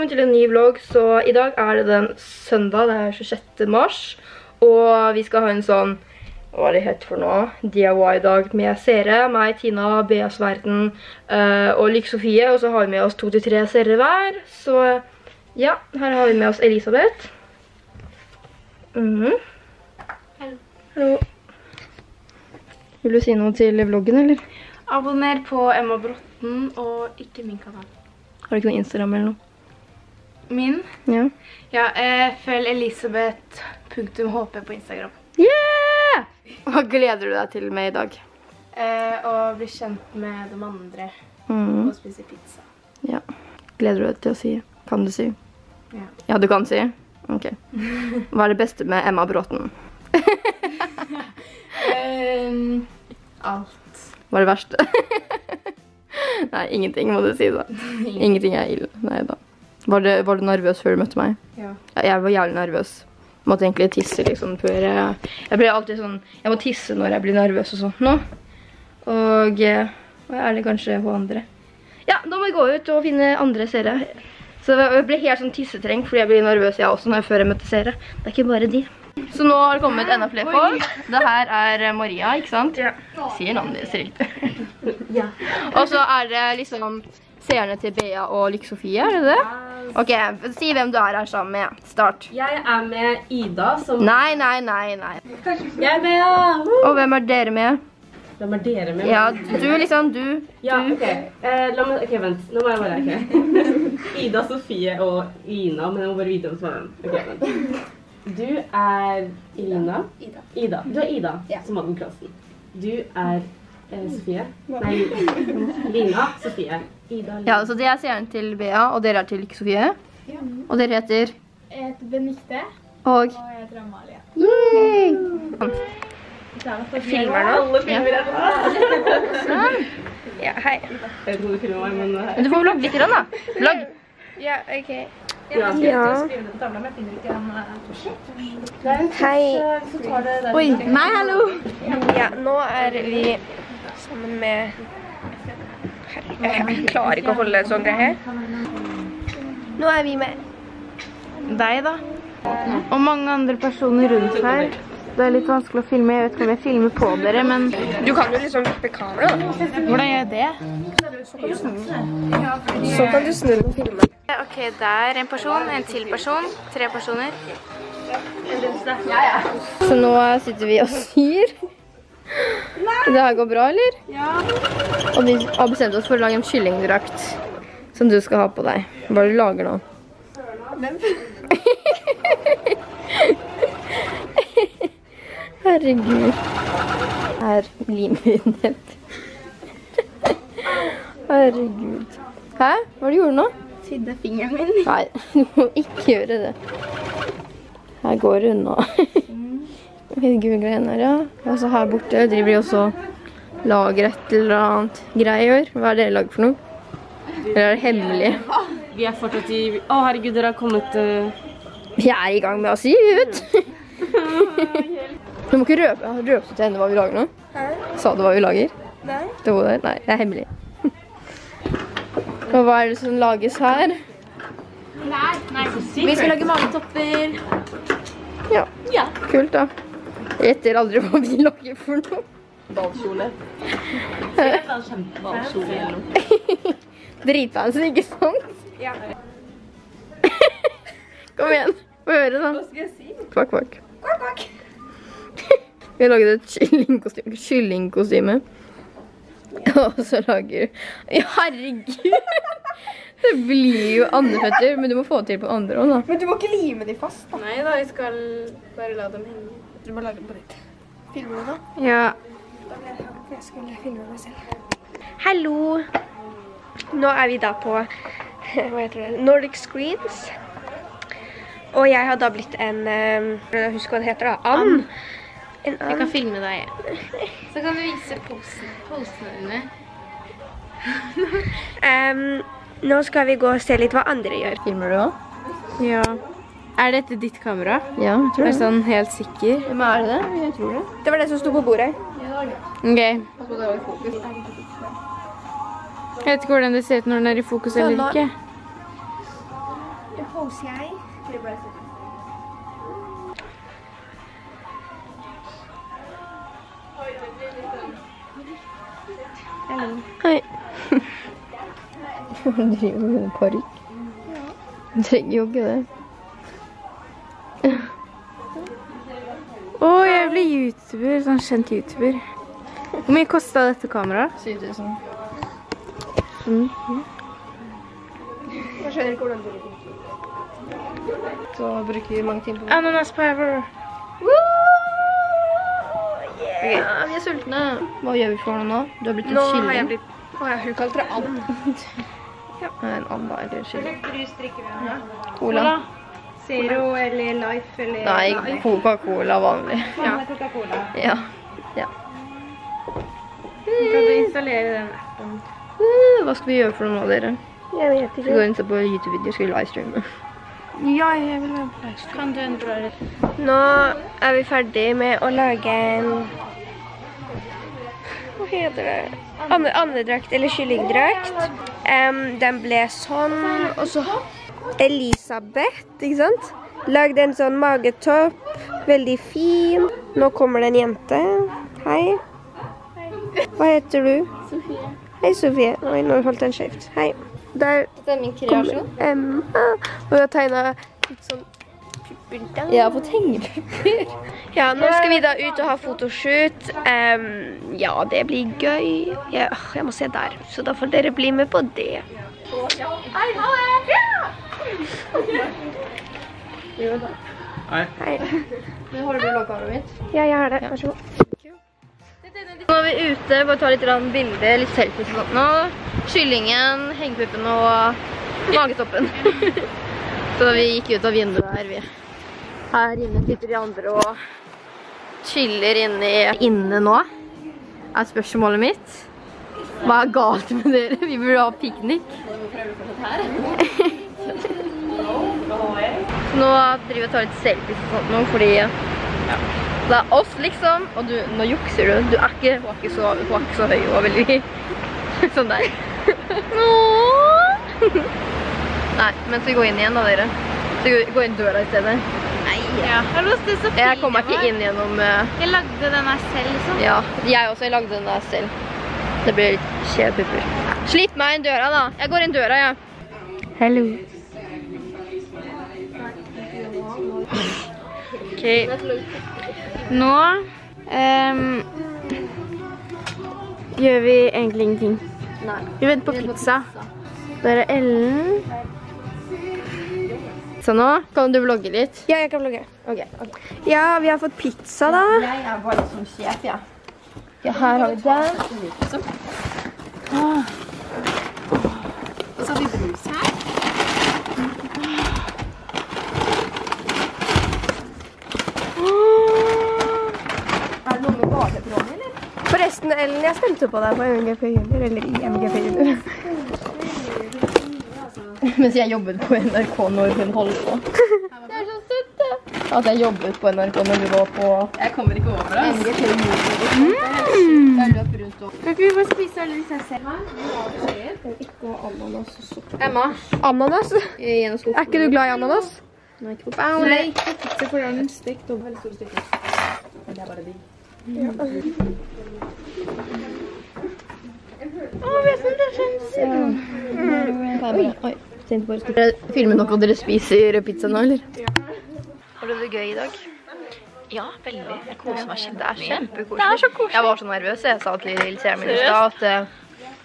velkommen til en ny vlogg. Så i dag er det den søndag, det er 26. mars. Og vi skal ha en sånn, hva er det hett for noe? DIY-dag med seere. Meg, Tina, BS Verden eh, og Lykke Sofie. Og så har vi med oss to til tre seere hver. Så ja, her har vi med oss Elisabeth. Mhm. Hallo. Hallo. Vil du si noe til vloggen, eller? Abonner på Emma Brotten og ikke min kanal. Har du ikke noe Instagram eller noe? Min? Ja. Ja, eh, følg elisabeth.hp på Instagram. Yeah! Hva gleder du deg til med i dag? Eh, og bli kjent med de andre Mhm. og spise pizza. Ja. Gleder du deg til å si? Kan du si? Ja. Ja, du kan si? Ok. Hva er det beste med Emma Bråten? Ehm, alt. Hva er det verste? Nei, ingenting må du si da. Ingenting er ille. Nei da. Var, det, var du nervøs før du møtte meg? Ja. Jeg var jævlig nervøs. Måtte egentlig tisse liksom før jeg... Jeg blir alltid sånn... Jeg må tisse når jeg blir nervøs og sånt nå. Og... eh, Og jeg er det kanskje på andre. Ja, da må jeg gå ut og finne andre seere. Så jeg ble helt sånn tissetreng fordi jeg blir nervøs jeg også når jeg før jeg møtte seere. Det er ikke bare de. Så nå har det kommet enda flere folk. Det her er Maria, ikke sant? Ja. Sier navnet ditt riktig. Ja. Og så er det liksom seerne til Bea og Lykke Sofie, er det det? Ok, si hvem du er her sammen med. Start. Jeg er med Ida som Nei, nei, nei, nei. Jeg er Bea! Og hvem er dere med? Hvem er dere med? Ja, du liksom, du. Ja, du. ok. Eh, la meg, ok, vent. Nå må jeg bare ok. Ida, Sofie og Ina, men jeg må bare vite hvem som er hvem. Ok, vent. Du er. Ida. Ida. Du er Ida, Ja. som hadde den klassen. Du er Sofie. Nei, Lina. Sofie. Ida. Lina. Ja, så det er seeren til Bea, og dere er til Ikke Sofie. Og dere heter? Jeg heter Benikte, Og? og jeg heter Amalie. Yay! Jeg filmer nå. Alle filmer her. Sånn. Ja, hei. Jeg du filmer meg, men Men du får vlogge litt da. Vlogg. Ja, ok. ja. Ja. Hei. Oi, nei, hallo. Ja, nå er vi sammen med Jeg klarer ikke å holde en sånn greie her. Nå er vi med deg, da. Og mange andre personer rundt her. Det er litt vanskelig å filme. Jeg vet ikke om jeg filmer på dere, men Du kan jo liksom vippe kameraet, da. Hvordan gjør jeg det? Så kan du snu den og filme. Ok, der en person, en til person, tre personer. Så nå sitter vi og syr. Det her går bra, eller? Ja. Og vi har bestemt oss for å lage en kyllingdrakt som du skal ha på deg. Hva du lager nå? Herregud. Her limer vi den ned. Herregud. Hæ? Hva er det du gjorde nå? Sydde fingeren min. Nei, du må ikke gjøre det. Her går hun unna. Gule her, ja. Og så her borte driver de også og lager et eller annet greier. Hva er det dere lager for noe? Eller er det hemmelig? Vi er fortsatt i Å, herregud, dere har kommet uh, Vi er i gang med å si ut. Du må ikke røpe, røpe til henne hva vi lager nå. Sa du hva vi lager? Nei. Det var? Nei, det er hemmelig. Og hva er det som lages her? Vi skal lage magetopper. Ja, kult da. Gjetter aldri hva vi lager for noe. ballkjole. Ballkjole eller noe. Dritfancy, ikke sant? Ja. Kom igjen, få høre da. Hva skal jeg si? Kvakk, kvakk. Kvakk, kvakk. Vi har laget et kyllingkostyme. kyllingkostyme. Og så lager herregud! Det blir jo andeføtter, men du må få til på andre også, da. Men du må ikke lime de fast, da. Nei da, jeg skal bare la dem henge. Du må lage den på ditt. Filmer du da? Ja. Jeg skulle filme meg selv. Hallo! Nå er vi da på hva heter det? Nordic Screens. Og jeg har da blitt en um, Husk hva det heter, da. And. En Jeg kan filme deg. Så kan du vise posen, posene dine. Um, nå skal vi gå og se litt hva andre gjør. Filmer du også? Ja. Er dette ditt kamera? Ja, jeg tror Er det. du sånn helt sikker? Men er det det? Jeg tror det. Det var det som sto på bordet. Ja, det var det. Ok. Jeg vet ikke hvordan det ser ut når den er i fokus eller nå- ikke. Det hoser jeg. Hei. Hun driver med en parykk. Hun trenger jo ikke det. Å, jeg blir YouTuber. Sånn kjent YouTuber. Hvor mye kosta dette kameraet? 7000. Jeg skjønner ikke hvordan du gjør. Så bruker vi mange timer på det. Ananas power. Ja, vi er sultne. Hva gjør vi for noe nå? Du har blitt en Nå har jeg blitt Å, jeg hun kalte det and. Nei, En anda eller kylling. Brus drikker vi nå. Cola. Zero eller Life eller Nei, Coca-Cola vanlig. Ja, Coca-Cola. Ja. ja. Kan du installere den appen? Uh, Hva skal vi gjøre for noe av dere? Jeg vet ikke. Vi går inn på YouTube-videoer, skal vi livestreame. Ja, jeg vil være på livestream. Kan du endre det? Nå er vi ferdig med å lage en Hva heter det? Ande- Andedrakt eller kyllingdrakt. Um, den ble sånn, og så Elisabeth, ikke sant? Lagde en sånn magetopp. Veldig fin. Nå kommer det en jente. Hei. Hva heter du? Sofie. Hei, Sofie. Oi, nå holdt den skjevt. Hei. Der Dette er min kommer Emma. Og jeg har tegna litt sånn pupper der. Jeg har fått hengepupper. Ja, nå skal vi da ut og ha fotoshoot. Ja, det blir gøy. Jeg, jeg må se der, så da får dere bli med på det. Hei. Men Har du lårkameraet mitt? Ja, jeg har det. Vær så god. Nå er vi ute, bare ta litt bilde, litt selfies og sånt nå. Kyllingen, hengepuppen og magetoppen. Så vi gikk ut av vinduet her. Vi. Her inne sitter de andre og chiller inne, inne nå. Er spørsmålet mitt. Hva er galt med dere? Vi burde ha piknik. Så nå driver jeg og tar litt selfies og sånt nå, fordi det er oss, liksom. Og du, nå jukser du. Du er ikke, hun er ikke, så, hun er ikke så høy og veldig sånn der. Nei, men skal vi gå inn igjen da, dere? Skal vi gå inn døra i stedet? Ja. Jeg kommer ikke inn gjennom... eh, Jeg lagde den her selv, liksom. ja, jeg også. Jeg lagde den der selv. Det blir litt kjepupper. Slipp meg inn døra, da. Jeg går inn døra, ja. Hello. Ok. Nå um, gjør vi egentlig ingenting. Nei. Vi venter på pizza. Der er Ellen. Så nå kan du vlogge litt. Ja, jeg kan vlogge. Okay, ok. Ja, vi har fått pizza, da. Jeg er bare som sjef, ja. Ja, her har vi den. Og så har vi brus her. Er det noe med barteprånen, eller? Forresten, Ellen, jeg stemte på deg på MGP Junior, eller i MGP Junior. Mens jeg jobbet på NRK når hun holdt på. Det er så søtt, det. At jeg jobbet på NRK når du var på Jeg kommer ikke over det. MGP Junior. Jeg løp rundt og... Kan ikke vi bare spise alle disse selv? Emma, Ananas? Er ikke du glad i ananas? Nei, ikke på Nei. Det er bare de. Bare... Oi, tenkte bare skulle dere filme noe dere spiser pizza nå, eller? Har du det gøy i dag? Ja, veldig. Jeg koser meg Det er kjempekoselig. Det er så koselig. Jeg var så nervøs. Jeg sa til Lille min i stad at eh,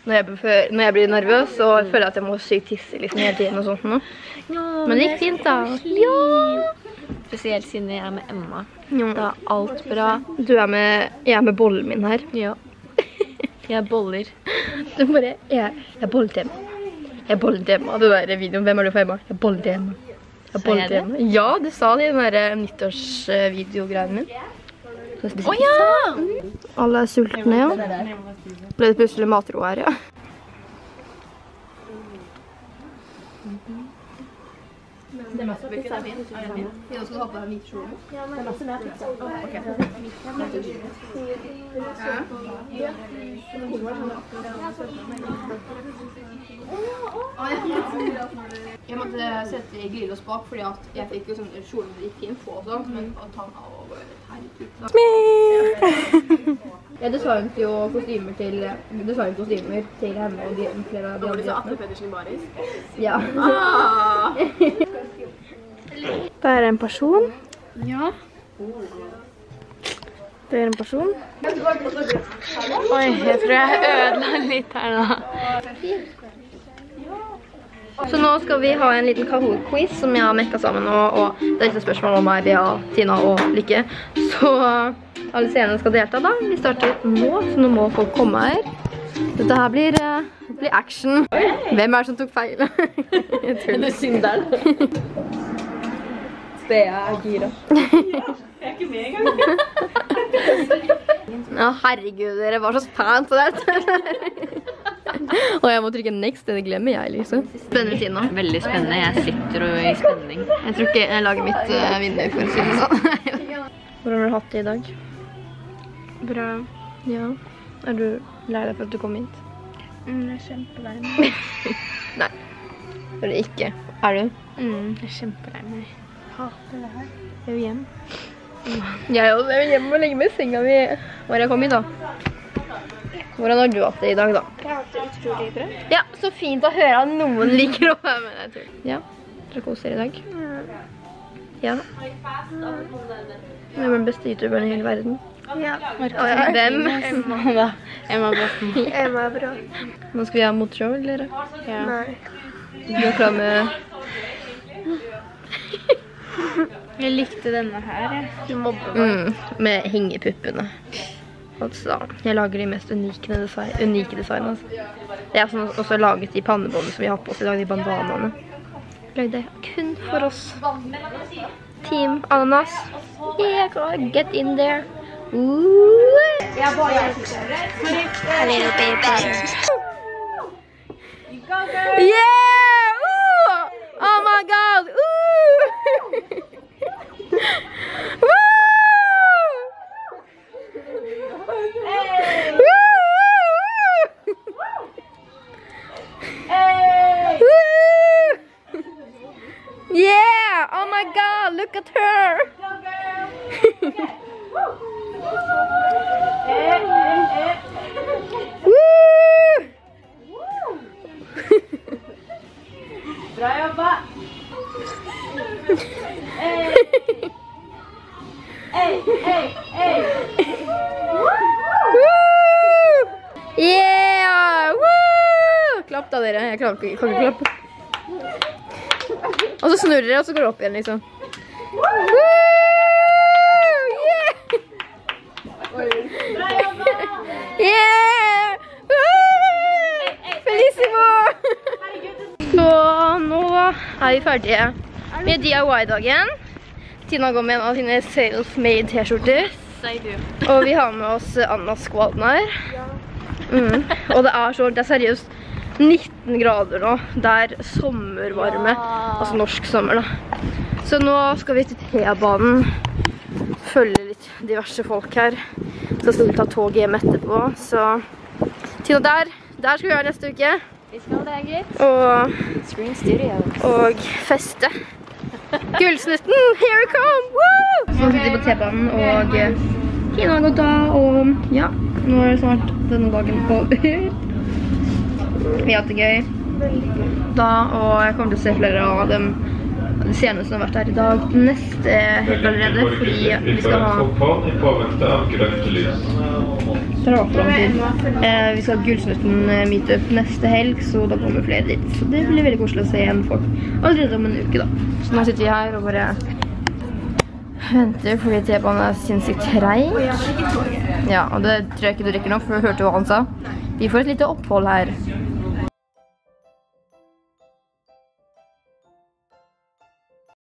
når jeg, blir- når jeg blir nervøs, så føler jeg at jeg må sykt tisse liksom hele tiden og sånt nå. Men det gikk fint, da. Ja. Spesielt siden jeg er med Emma. Ja. Da er alt bra. Du er med, jeg er med bollen min her. Ja. Jeg boller. Du bare, jeg, jeg til Emma. Jeg boller til Emma. Det der videoen, hvem er du for Emma? Jeg boller til Emma. Jeg er bollen til Emma. Ja, du sa det i den der eh, nyttårsvideogreien min. Å ja! Alle er sultne, ja. Ble det plutselig matro her, ja. Det er masse pizza. Ja, skal du ha på deg hvit kjole? Ja, det er masse mer pizza. Jeg måtte sette i glidelås bak fordi at jeg fikk jo sånn kjolen gikk inn på og sånn, men å ta den av og gå litt herlig ut. Jeg designet jo kostymer til, designet kostymer til henne og de, flere av de andre jentene. Pedersen i baris. Ja. Det er en person. Ja. Det er en person. Oi, jeg tror jeg ødela litt her nå. Så nå skal vi ha en liten Kahoot-quiz som jeg har mekka sammen nå, og det er litt spørsmål om meg, Bea, Tina og Lykke. Så alle seerne skal delta da. Vi starter nå, så nå må folk komme her. Dette her blir, eh, blir action. Hvem er det som tok feil? Jeg tror Det er synderen. Bea er gira. Jeg er ikke med engang. Å, herregud, dere var så fans av det. Og jeg må trykke next, det glemmer jeg liksom. Spennende tid nå. Veldig spennende. Jeg sitter og i spenning. Jeg tror ikke jeg lager mitt uh, vindu for å si det sånn. Hvordan har du hatt det i dag? Bra. Ja. Er du lei deg for at du kom hit? Mm, jeg er kjempelei meg. Nei. Det er du ikke. Er du? Mm, jeg er kjempelei meg. Hater det her. Jeg vil hjem. Jeg også. Jeg vil hjem og legge meg i senga mi. Hvor jeg kom i da. Hvordan har du hatt det i dag da? Jeg har hatt det utrolig bra. Ja, så fint å høre at noen liker å være med deg til. Ja, dere koser i dag. Ja. Hvem er den beste youtuberen i hele verden? Ja. Hvem? Emma, da. Emma Bråten. Emma bra. Nå skal vi ha motshow, eller? Ja. Nei. Du er klar med... Jeg likte denne her, jeg. Mm, med hengepuppene. Altså, jeg lager de mest unike, design, unike designene. Altså. Jeg har sånn også laget de pannebåndene som vi har på oss i dag, de bandanaene. Lagde kun for oss. Team Ananas. Yeah, get in there. Ooh. Yeah! Bra jobba. Woo! Yeah! Woo! Klapp da, dere. Jeg kan ikke klappe. Og så snurrer dere, og så går det opp igjen, liksom. Woo! Yeah! Yeah! Woo! Felissimo! Så nå er vi ferdige med DIY-dagen. Tina går med en av sine self-made t-skjorter. Og vi har med oss Anna Skvalden her. Mm. Og det er så, det er seriøst 19 grader nå. Det er sommervarme. Altså norsk sommer da. Så nå skal vi til T-banen. Følge litt diverse folk her. Så skal vi ta toget hjem etterpå. Så Tina der, der skal vi være neste uke. Og, og feste. Gullsnutten, here we come! Woo! Så sitter vi på T-banen, og Kina har gått av, og ja, nå er det snart denne dagen over. Vi har hatt det gøy da, og jeg kommer til å se flere av dem de seneste som har vært her i dag neste helt allerede, fordi vi skal ha Eh, vi skal ha Gullsnutten eh, meetup neste helg, så da kommer flere dit. Så det blir veldig koselig å se igjen folk allerede om en uke, da. Så nå sitter vi her og bare venter fordi T-banen er sinnssykt treig. Ja, og det tror jeg ikke du rekker nå, for du hørte hva han sa. Vi får et lite opphold her